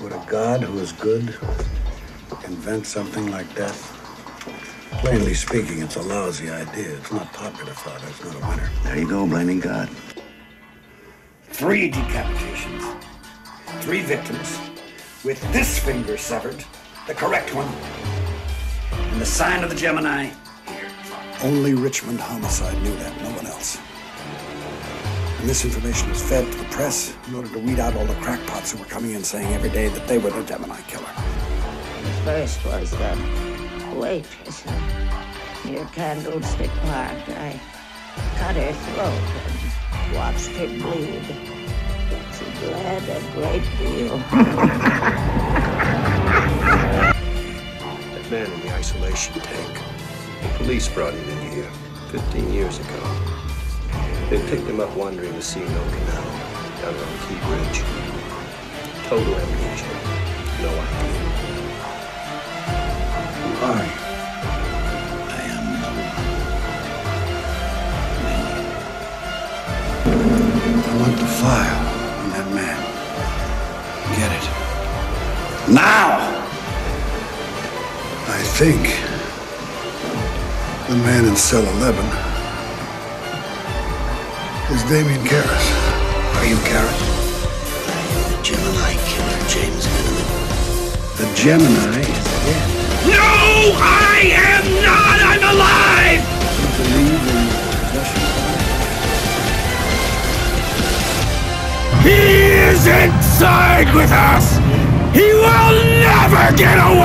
Would a god who is good invent something like that? Plainly speaking, it's a lousy idea. It's not popular thought. It's not a winner. There you go, blaming God. Three decapitations. Three victims. With this finger severed, the correct one. And the sign of the Gemini here. Only Richmond Homicide knew that, no one else. And this information was fed to the press in order to weed out all the crackpots who were coming in saying every day that they were the Gemini killer. The first was the waitress near Candlestick Park. I cut her throat and watched her bleed. She bled a great deal. That man in the isolation tank. The police brought him in here 15 years ago. They picked him up wandering the C&O Canal down on Key Bridge. Total amnesia. No idea. Who are you? I am no I want the file on that man. Get it. Now! I think the man in cell 11 is Damien Karras. Are you Karras? the Gemini killer, James Venamun. The Gemini is dead. No, I am not! I'm alive! You believe in possession? He is inside with us! He will never get away!